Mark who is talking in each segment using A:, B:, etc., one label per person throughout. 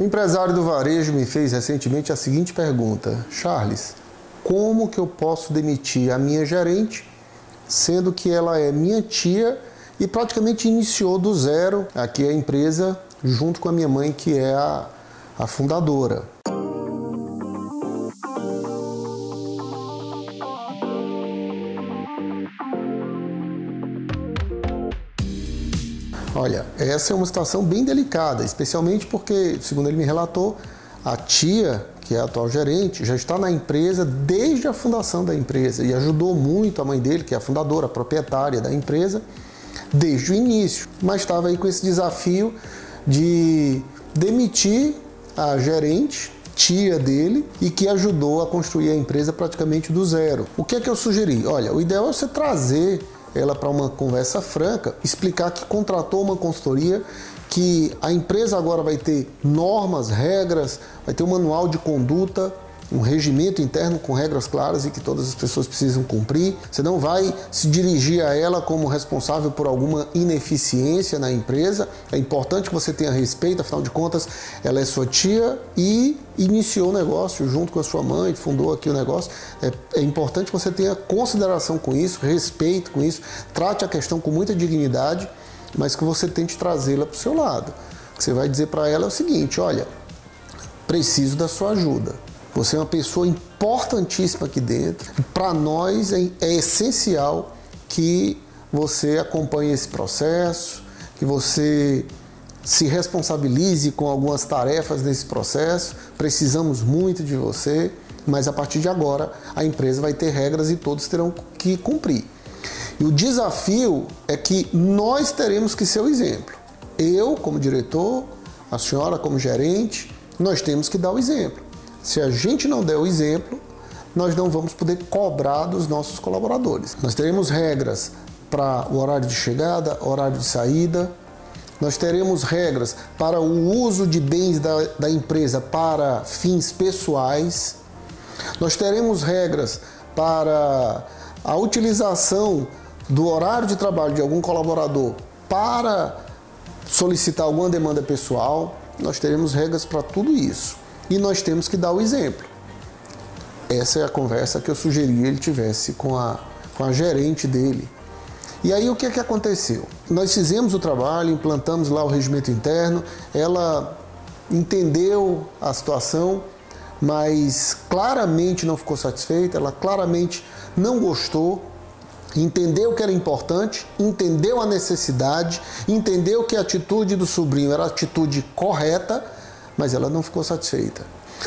A: O empresário do varejo me fez recentemente a seguinte pergunta: Charles, como que eu posso demitir a minha gerente, sendo que ela é minha tia e praticamente iniciou do zero aqui a empresa junto com a minha mãe, que é a, a fundadora? Olha, essa é uma situação bem delicada, especialmente porque, segundo ele me relatou, a tia, que é a atual gerente, já está na empresa desde a fundação da empresa e ajudou muito a mãe dele, que é a fundadora, a proprietária da empresa, desde o início. Mas estava aí com esse desafio de demitir a gerente, tia dele, e que ajudou a construir a empresa praticamente do zero. O que é que eu sugeri? Olha, o ideal é você trazer ela para uma conversa franca, explicar que contratou uma consultoria, que a empresa agora vai ter normas, regras, vai ter um manual de conduta um regimento interno com regras claras e que todas as pessoas precisam cumprir. Você não vai se dirigir a ela como responsável por alguma ineficiência na empresa. É importante que você tenha respeito, afinal de contas, ela é sua tia e iniciou o negócio junto com a sua mãe, fundou aqui o negócio. É, é importante que você tenha consideração com isso, respeito com isso, trate a questão com muita dignidade, mas que você tente trazê-la para o seu lado. O que você vai dizer para ela é o seguinte: olha, preciso da sua ajuda você é uma pessoa importantíssima aqui dentro. Para nós é, é essencial que você acompanhe esse processo, que você se responsabilize com algumas tarefas nesse processo. Precisamos muito de você, mas a partir de agora a empresa vai ter regras e todos terão que cumprir. E o desafio é que nós teremos que ser o exemplo. Eu, como diretor, a senhora, como gerente, nós temos que dar o exemplo. Se a gente não der o exemplo, nós não vamos poder cobrar dos nossos colaboradores. Nós teremos regras para o horário de chegada, horário de saída. Nós teremos regras para o uso de bens da, da empresa para fins pessoais. Nós teremos regras para a utilização do horário de trabalho de algum colaborador para solicitar alguma demanda pessoal. Nós teremos regras para tudo isso e nós temos que dar o exemplo. Essa é a conversa que eu sugeri ele tivesse com a, com a gerente dele. E aí o que é que aconteceu? Nós fizemos o trabalho, implantamos lá o regimento interno, ela entendeu a situação, mas claramente não ficou satisfeita, ela claramente não gostou, entendeu que era importante, entendeu a necessidade, entendeu que a atitude do sobrinho era a atitude correta mas ela não ficou satisfeita.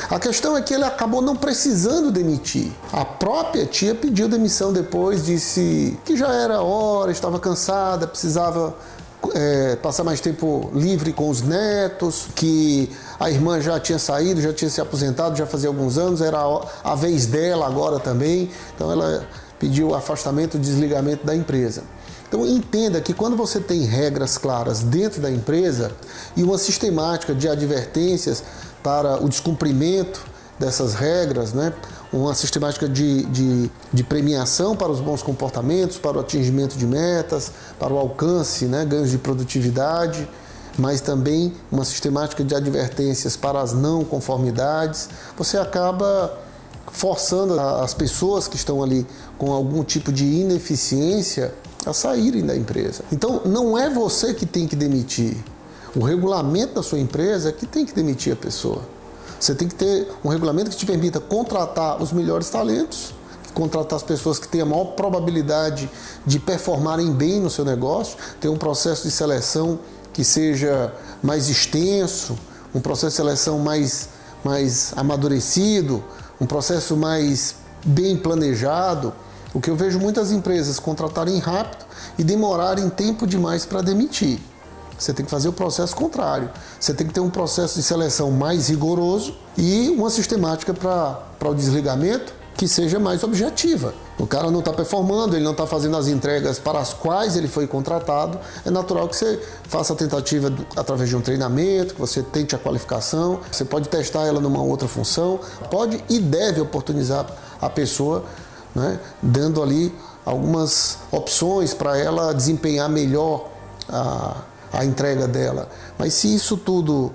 A: A questão é que ele acabou não precisando demitir. A própria tia pediu demissão depois, disse que já era hora, estava cansada, precisava é, passar mais tempo livre com os netos, que a irmã já tinha saído, já tinha se aposentado, já fazia alguns anos, era a vez dela agora também. Então ela pediu o afastamento, o desligamento da empresa. Então entenda que quando você tem regras claras dentro da empresa e uma sistemática de advertências para o descumprimento dessas regras, né? uma sistemática de, de, de, premiação para os bons comportamentos, para o atingimento de metas, para o alcance, né? ganhos de produtividade, mas também uma sistemática de advertências para as não conformidades, você acaba forçando as pessoas que estão ali com algum tipo de ineficiência a saírem da empresa. Então, não é você que tem que demitir. O regulamento da sua empresa é que tem que demitir a pessoa. Você tem que ter um regulamento que te permita contratar os melhores talentos, contratar as pessoas que têm a maior probabilidade de performarem bem no seu negócio, ter um processo de seleção que seja mais extenso, um processo de seleção mais, mais amadurecido, um processo mais bem planejado. O que eu vejo muitas empresas contratarem rápido e demorarem tempo demais para demitir. Você tem que fazer o processo contrário. Você tem que ter um processo de seleção mais rigoroso e uma sistemática para o desligamento que seja mais objetiva. O cara não está performando, ele não está fazendo as entregas para as quais ele foi contratado. É natural que você faça a tentativa através de um treinamento, que você tente a qualificação. Você pode testar ela numa outra função, pode e deve oportunizar a pessoa né, dando ali algumas opções para ela desempenhar melhor a, a entrega dela. Mas se isso tudo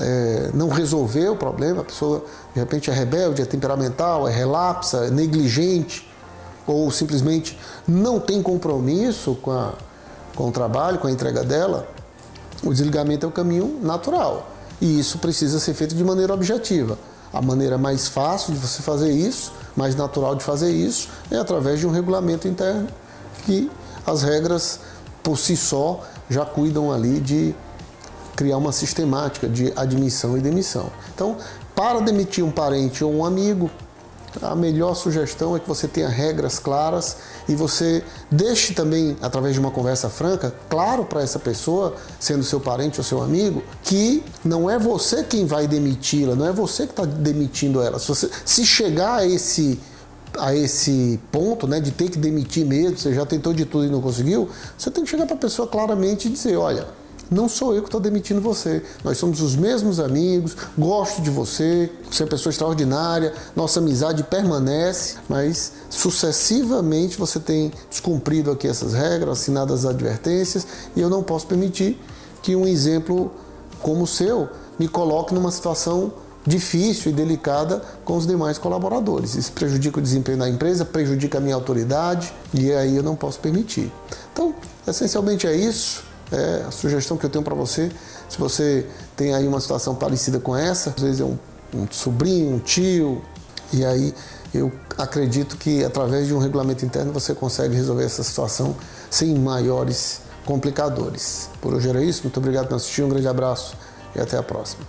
A: é, não resolver o problema, a pessoa de repente é rebelde, é temperamental, é relapsa, é negligente, ou simplesmente não tem compromisso com, a, com o trabalho, com a entrega dela, o desligamento é o caminho natural. E isso precisa ser feito de maneira objetiva. A maneira mais fácil de você fazer isso, mais natural de fazer isso, é através de um regulamento interno que as regras por si só já cuidam ali de criar uma sistemática de admissão e demissão. Então, para demitir um parente ou um amigo, a melhor sugestão é que você tenha regras claras e você deixe também, através de uma conversa franca, claro para essa pessoa, sendo seu parente ou seu amigo, que não é você quem vai demiti-la, não é você que está demitindo ela. Se, você, se chegar a esse a esse ponto, né, de ter que demitir mesmo, você já tentou de tudo e não conseguiu, você tem que chegar para a pessoa claramente e dizer, olha, não sou eu que estou demitindo você. Nós somos os mesmos amigos, gosto de você, você é pessoa extraordinária, nossa amizade permanece, mas sucessivamente você tem descumprido aqui essas regras, assinado as advertências, e eu não posso permitir que um exemplo como o seu me coloque numa situação difícil e delicada com os demais colaboradores. Isso prejudica o desempenho da empresa, prejudica a minha autoridade e aí eu não posso permitir. Então, essencialmente é isso é a sugestão que eu tenho para você. Se você tem aí uma situação parecida com essa, às vezes é um, um sobrinho, um tio, e aí eu acredito que através de um regulamento interno você consegue resolver essa situação sem maiores complicadores. Por hoje era isso, muito obrigado por assistir, um grande abraço e até a próxima.